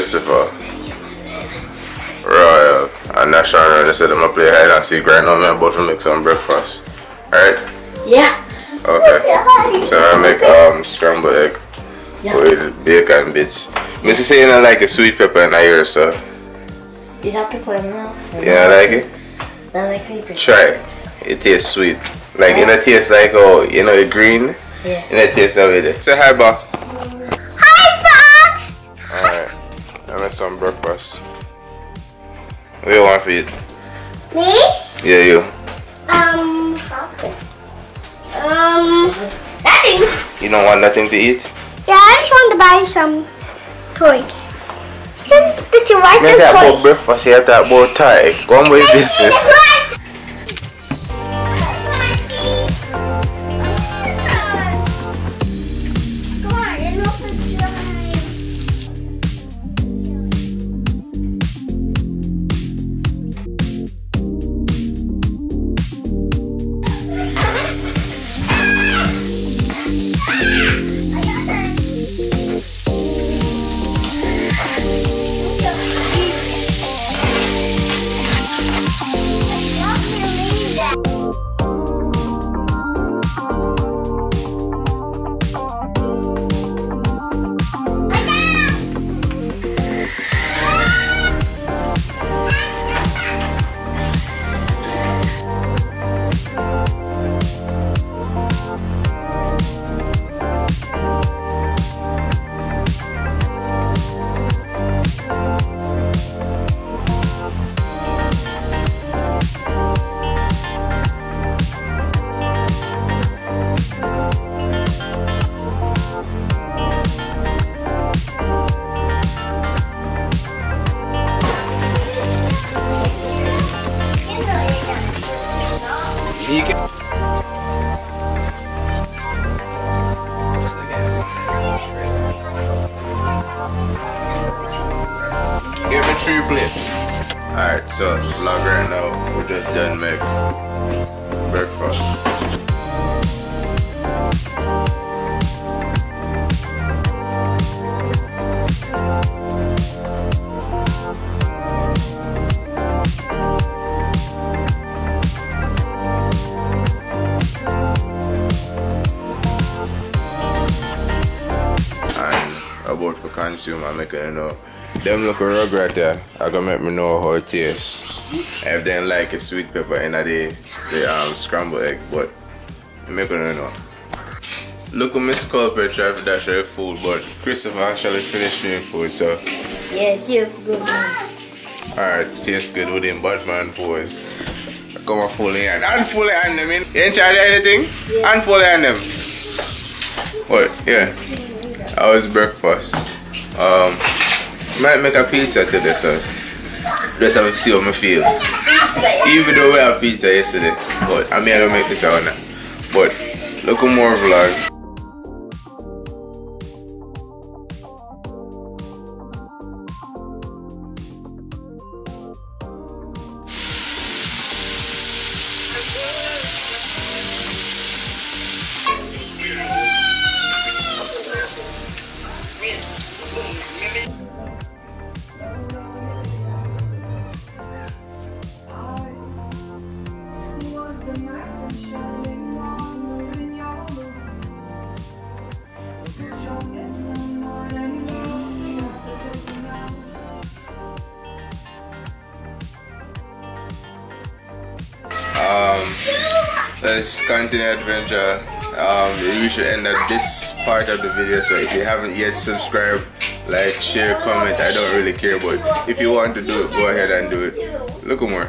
Christopher, Royal, and National. They said I'm gonna play hide and seek right now. I'm about to make some breakfast. Alright? Yeah. Okay. So I make um scrambled egg Yeah. with bacon bits. Mr. say you don't like a sweet pepper in here, so Is that pepper in mouth? you don't like it? I like pepper. Try it. It tastes sweet. Like you know taste like oh you know the green? Yeah. You know taste of it. Say hi Bob. I make some breakfast. What you want for it? Me? Yeah you. Um. Um. Nothing. You don't want nothing to eat? Yeah, I just want to buy some toys. Did you like the that about toys? breakfast here talk about Thai. Go on with your business. Me three. Alright, so vlog right now. We just done make breakfast. and about for consume I make you know them look a rug right there. I gonna make me know how it tastes. If they like a sweet pepper in a the, the um, scrambled egg but I make you know. Look at Miss Culprit try to dash her food but Christopher actually finished me food so. Yeah, it tastes good, man. alright tastes good with him Batman pose. Come on fully hand. And fully hand them in you ain't charge anything? Yeah. and fully hand them. What? Yeah. How was breakfast? Um, might make a pizza today, so just have to uh, see how I feel. Even though we had pizza yesterday, but I mean I don't make this out now. But look at more vlog. Let's continue adventure. Um, we should end at this part of the video. So if you haven't yet subscribed, like, share, comment. I don't really care, but if you want to do it, go ahead and do it. Look more.